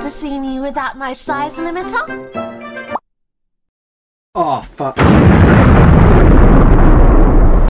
to see me without my size limiter? Oh, fuck.